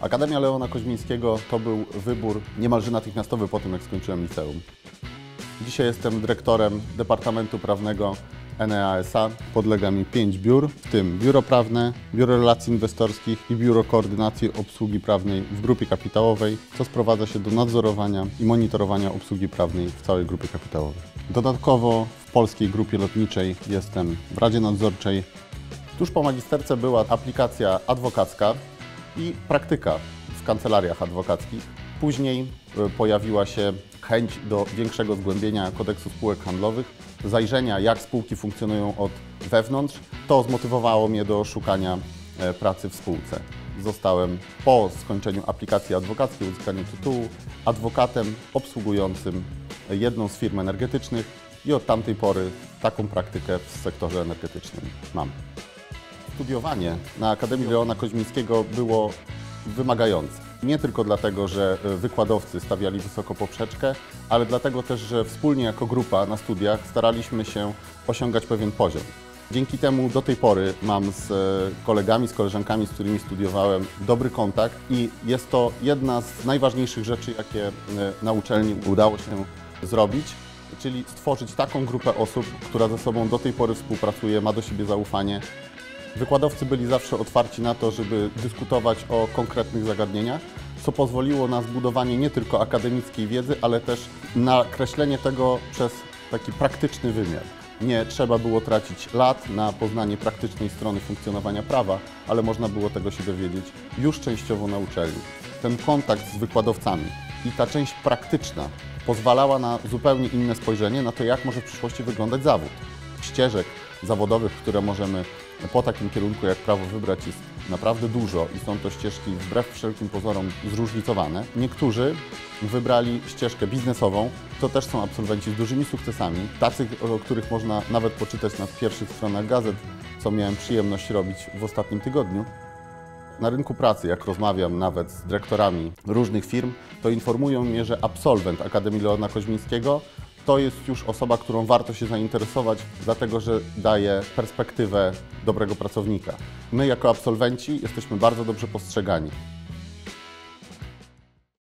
Akademia Leona Koźmińskiego to był wybór niemalże natychmiastowy po tym, jak skończyłem liceum. Dzisiaj jestem dyrektorem Departamentu Prawnego NEASA. Podlega mi pięć biur, w tym Biuro Prawne, Biuro Relacji Inwestorskich i Biuro Koordynacji Obsługi Prawnej w Grupie Kapitałowej, co sprowadza się do nadzorowania i monitorowania obsługi prawnej w całej Grupie Kapitałowej. Dodatkowo w Polskiej Grupie Lotniczej jestem w Radzie Nadzorczej. Tuż po magisterce była aplikacja adwokacka i praktyka w kancelariach adwokackich. Później y, pojawiła się chęć do większego zgłębienia kodeksu spółek handlowych, zajrzenia jak spółki funkcjonują od wewnątrz. To zmotywowało mnie do szukania e, pracy w spółce. Zostałem po skończeniu aplikacji adwokackiej, uzyskaniu tytułu, adwokatem obsługującym jedną z firm energetycznych i od tamtej pory taką praktykę w sektorze energetycznym mam. Studiowanie na Akademii Leona Koźmińskiego było wymagające. Nie tylko dlatego, że e, wykładowcy stawiali wysoko poprzeczkę, ale dlatego też, że wspólnie jako grupa na studiach staraliśmy się osiągać pewien poziom. Dzięki temu do tej pory mam z e, kolegami, z koleżankami, z którymi studiowałem, dobry kontakt i jest to jedna z najważniejszych rzeczy, jakie e, na uczelni udało się zrobić, czyli stworzyć taką grupę osób, która ze sobą do tej pory współpracuje, ma do siebie zaufanie. Wykładowcy byli zawsze otwarci na to, żeby dyskutować o konkretnych zagadnieniach, co pozwoliło na zbudowanie nie tylko akademickiej wiedzy, ale też nakreślenie tego przez taki praktyczny wymiar. Nie trzeba było tracić lat na poznanie praktycznej strony funkcjonowania prawa, ale można było tego się dowiedzieć już częściowo na uczelni. Ten kontakt z wykładowcami i ta część praktyczna pozwalała na zupełnie inne spojrzenie na to, jak może w przyszłości wyglądać zawód. Ścieżek zawodowych, które możemy po takim kierunku jak prawo wybrać jest naprawdę dużo i są to ścieżki wbrew wszelkim pozorom zróżnicowane. Niektórzy wybrali ścieżkę biznesową, to też są absolwenci z dużymi sukcesami, tacy, o których można nawet poczytać na pierwszych stronach gazet, co miałem przyjemność robić w ostatnim tygodniu. Na rynku pracy, jak rozmawiam nawet z dyrektorami różnych firm, to informują mnie, że absolwent Akademii Leona Koźmińskiego to jest już osoba, którą warto się zainteresować, dlatego że daje perspektywę dobrego pracownika. My jako absolwenci jesteśmy bardzo dobrze postrzegani.